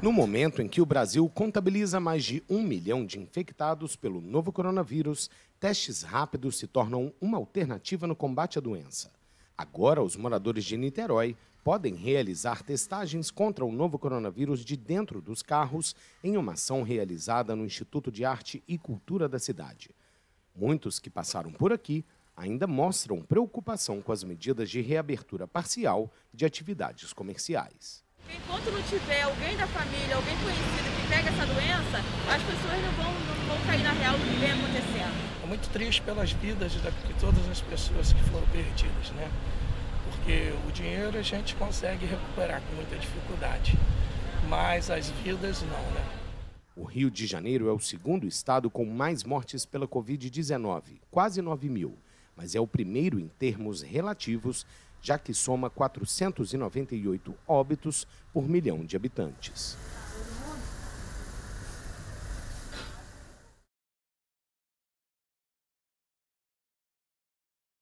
No momento em que o Brasil contabiliza mais de um milhão de infectados pelo novo coronavírus, testes rápidos se tornam uma alternativa no combate à doença. Agora, os moradores de Niterói podem realizar testagens contra o novo coronavírus de dentro dos carros em uma ação realizada no Instituto de Arte e Cultura da cidade. Muitos que passaram por aqui ainda mostram preocupação com as medidas de reabertura parcial de atividades comerciais. Enquanto não tiver alguém da família, alguém conhecido que pega essa doença, as pessoas não vão, não vão cair na real do que vem acontecendo. É muito triste pelas vidas de todas as pessoas que foram perdidas, né? Porque o dinheiro a gente consegue recuperar com muita dificuldade, mas as vidas não, né? O Rio de Janeiro é o segundo estado com mais mortes pela Covid-19, quase 9 mil, mas é o primeiro em termos relativos já que soma 498 óbitos por milhão de habitantes.